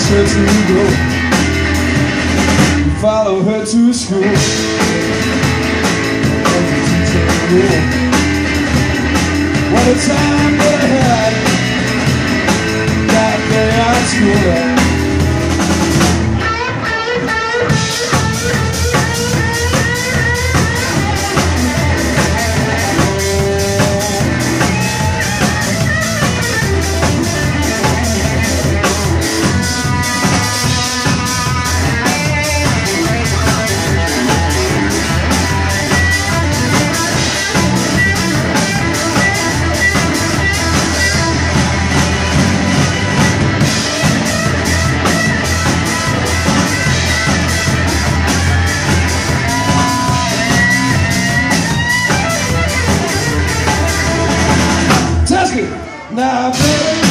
her to go. You follow her to school. What a time na frente.